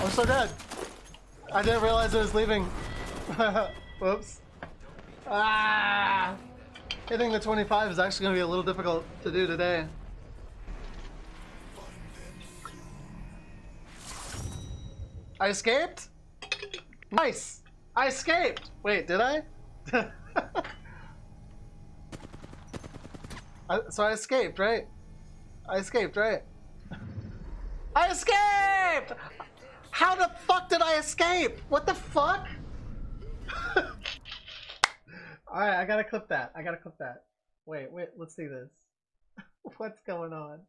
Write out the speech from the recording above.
I'm so dead. I didn't realize I was leaving. Whoops. Ah! Hitting the 25 is actually going to be a little difficult to do today. I escaped? Nice! I escaped! Wait, did I? I so I escaped, right? I escaped, right? I escaped! How the fuck did I escape? What the fuck? Alright, I gotta clip that. I gotta clip that. Wait, wait, let's see this. What's going on?